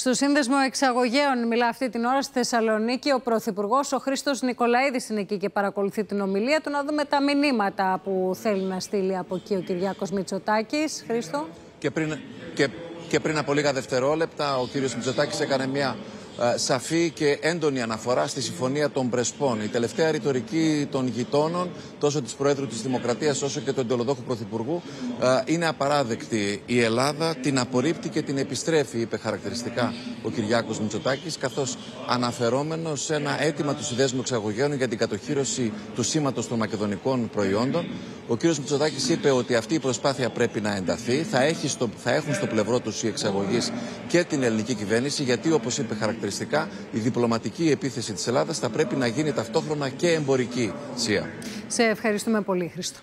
Στο σύνδεσμο εξαγωγέων μιλά αυτή την ώρα στη Θεσσαλονίκη ο Πρωθυπουργός. Ο Χρήστος Νικολαίδης είναι εκεί και παρακολουθεί την ομιλία του. Να δούμε τα μηνύματα που θέλει να στείλει από εκεί ο Κυριάκος Μητσοτάκης. Χρήστο. Και πριν, και, και πριν από λίγα δευτερόλεπτα, ο κύριος Μητσοτάκης έκανε μια ε, σαφή και έντονη αναφορά στη Συμφωνία των Πρεσπών. Η τελευταία ρητορική των γειτόνων, τόσο της Προέδρου της Δημοκρατίας όσο και του εντολοδόχου Πρωθυπουργού, ε, είναι απαράδεκτη. Η Ελλάδα την απορρίπτει και την επιστρέφει, είπε χαρακτηριστικά ο Κυριάκος Μητσοτάκης, καθώς αναφερόμενος σε ένα αίτημα του Συνδέσμου Εξαγωγέων για την κατοχήρωση του σήματος των μακεδονικών προϊόντων. Ο κ. Μητσοτάκης είπε ότι αυτή η προσπάθεια πρέπει να ενταθεί. Θα, έχει στο, θα έχουν στο πλευρό τους οι εξαγωγείς και την ελληνική κυβέρνηση, γιατί όπως είπε χαρακτηριστικά, η διπλωματική επίθεση της Ελλάδας θα πρέπει να γίνει ταυτόχρονα και εμπορική. Σία. Σε ευχαριστούμε πολύ, Χρήστο.